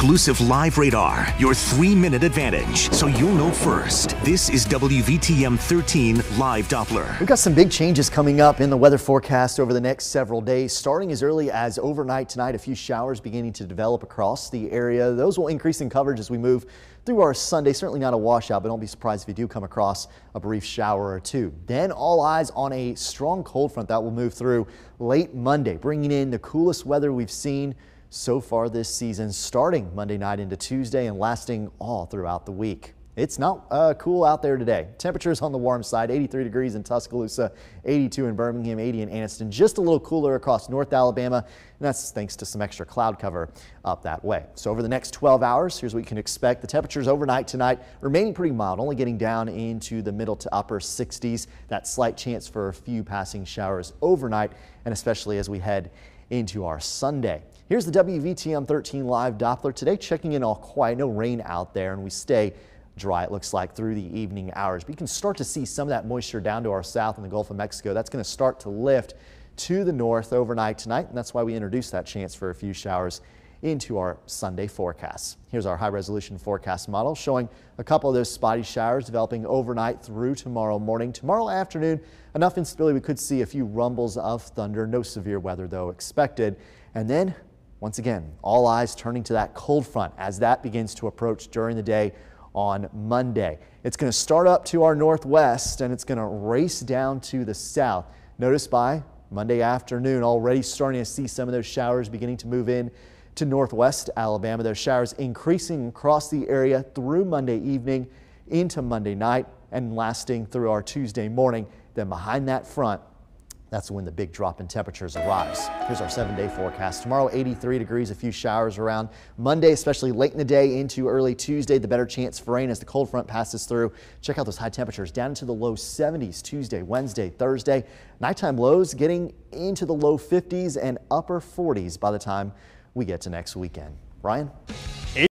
exclusive live radar, your three minute advantage, so you'll know first. This is WVTM 13 Live Doppler. We've got some big changes coming up in the weather forecast over the next several days, starting as early as overnight tonight. A few showers beginning to develop across the area. Those will increase in coverage as we move through our Sunday. Certainly not a washout, but don't be surprised if you do come across a brief shower or two. Then all eyes on a strong cold front that will move through late Monday, bringing in the coolest weather we've seen so far this season, starting Monday night into Tuesday and lasting all throughout the week. It's not uh, cool out there today. Temperatures on the warm side, 83 degrees in Tuscaloosa, 82 in Birmingham, 80 in Anniston, just a little cooler across North Alabama, and that's thanks to some extra cloud cover up that way. So over the next 12 hours, here's what you can expect. The temperatures overnight tonight remaining pretty mild, only getting down into the middle to upper 60s. That slight chance for a few passing showers overnight, and especially as we head into our Sunday. Here's the WVTM 13 live Doppler today, checking in all quiet, no rain out there, and we stay dry, it looks like, through the evening hours. But you can start to see some of that moisture down to our south in the Gulf of Mexico. That's going to start to lift to the north overnight tonight, and that's why we introduced that chance for a few showers into our Sunday forecast. Here's our high resolution forecast model showing a couple of those spotty showers developing overnight through tomorrow morning. Tomorrow afternoon, enough instability we could see a few rumbles of thunder. No severe weather though expected. And then once again, all eyes turning to that cold front as that begins to approach during the day on Monday. It's going to start up to our northwest and it's going to race down to the south. Notice by Monday afternoon, already starting to see some of those showers beginning to move in to northwest Alabama. Those showers increasing across the area through Monday evening into Monday night and lasting through our Tuesday morning. Then behind that front, that's when the big drop in temperatures arrives. Here's our seven day forecast. Tomorrow, 83 degrees, a few showers around. Monday, especially late in the day into early Tuesday, the better chance for rain as the cold front passes through. Check out those high temperatures down into the low 70s Tuesday, Wednesday, Thursday. Nighttime lows getting into the low 50s and upper 40s by the time we get to next weekend. Ryan?